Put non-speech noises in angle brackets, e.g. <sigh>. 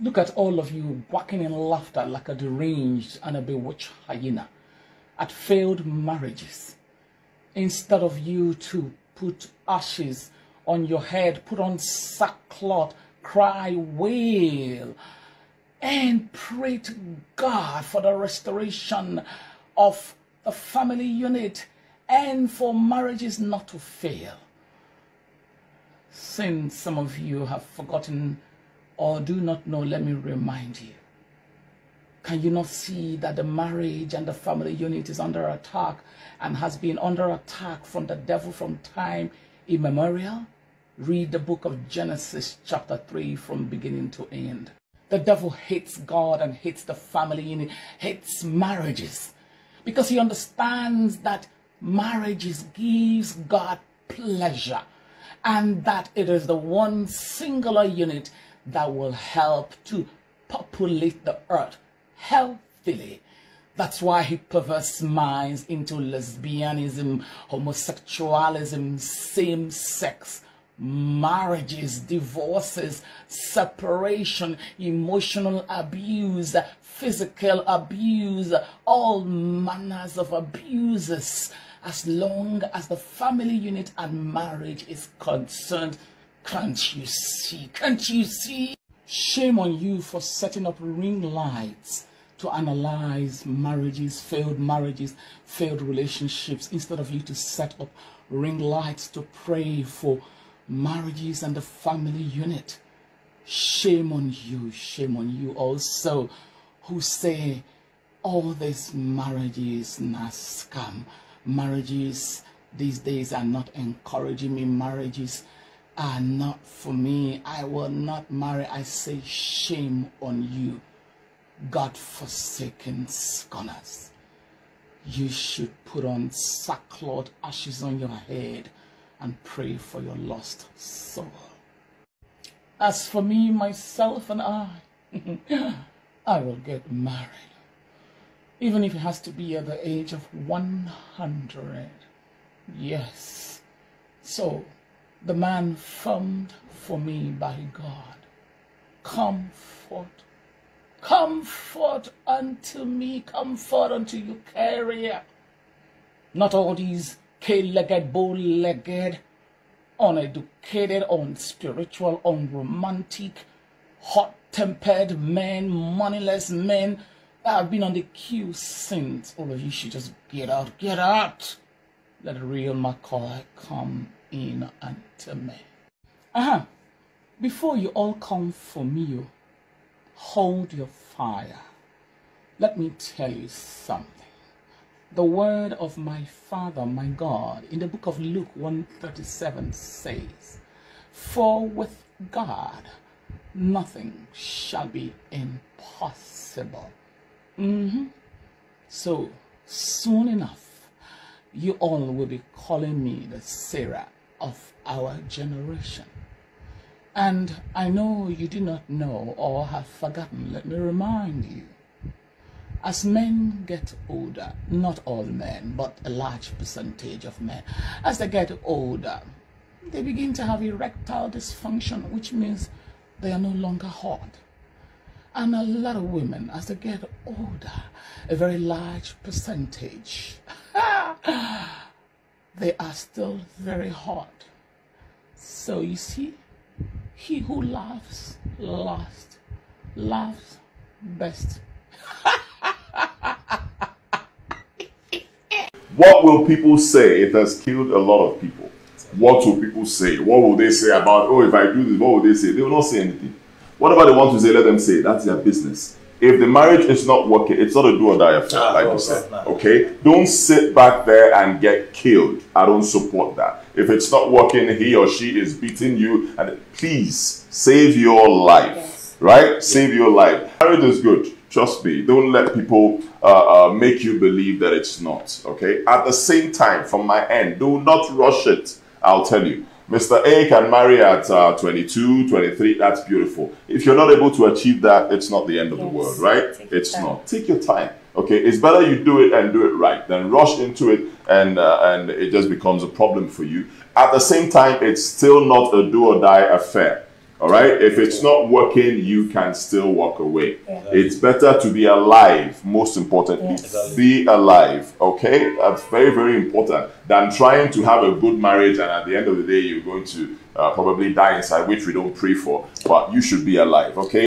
Look at all of you quacking in laughter like a deranged and a bewitched hyena at failed marriages. Instead of you to put ashes on your head, put on sackcloth, cry, wail, and pray to God for the restoration of the family unit and for marriages not to fail. Since some of you have forgotten or do not know, let me remind you. Can you not see that the marriage and the family unit is under attack and has been under attack from the devil from time immemorial? Read the book of Genesis, chapter 3, from beginning to end. The devil hates God and hates the family unit, hates marriages, because he understands that marriages gives God pleasure and that it is the one singular unit that will help to populate the earth healthily. That's why he perverts minds into lesbianism, homosexualism, same sex marriages, divorces, separation, emotional abuse, physical abuse, all manners of abuses. As long as the family unit and marriage is concerned, can't you see? Can't you see? Shame on you for setting up ring lights to analyze marriages, failed marriages, failed relationships, instead of you to set up ring lights to pray for marriages and the family unit. Shame on you, shame on you also who say all these marriages na scam. Marriages these days are not encouraging me. Marriages are not for me. I will not marry. I say shame on you. God-forsaken scorners. You should put on sackcloth ashes on your head and pray for your lost soul. As for me, myself, and I, <laughs> I will get married. Even if it has to be at the age of 100. Yes. So, the man formed for me by God. Comfort. Comfort unto me. Comfort unto you, carrier. Not all these K-legged, bow-legged, uneducated, unspiritual, unromantic, hot-tempered men, moneyless men that have been on the queue since. All of you should just get out, get out. Let the real McCoy come in unto me. Uh-huh. Before you all come for me, hold your fire. Let me tell you something the word of my Father, my God, in the book of Luke 137 says, For with God nothing shall be impossible. Mm-hmm. So soon enough, you all will be calling me the Sarah of our generation. And I know you do not know or have forgotten. Let me remind you as men get older, not all men, but a large percentage of men, as they get older, they begin to have erectile dysfunction, which means they are no longer hard. And a lot of women, as they get older, a very large percentage, <laughs> they are still very hot. So you see, he who laughs last, laughs best. <laughs> What will people say? It has killed a lot of people. What will people say? What will they say about, oh, if I do this, what will they say? They will not say anything. Whatever they want to say, let them say. That's their business. If the marriage is not working, it's not a do or die affair, ah, like you said. Okay? Don't sit back there and get killed. I don't support that. If it's not working, he or she is beating you, and please save your life. Yes. Right? Yes. Save your life. Marriage is good. Trust me. Don't let people uh, uh, make you believe that it's not. Okay. At the same time, from my end, do not rush it. I'll tell you. Mr. A can marry at uh, 22, 23. That's beautiful. If you're not able to achieve that, it's not the end of yes. the world, right? Take it's not. Take your time. Okay. It's better you do it and do it right than rush into it and uh, and it just becomes a problem for you. At the same time, it's still not a do or die affair. All right. If it's not working, you can still walk away. Yeah. It's better to be alive, most importantly. Yes. Be alive. Okay. That's very, very important than trying to have a good marriage and at the end of the day, you're going to uh, probably die inside, which we don't pray for. But you should be alive. Okay.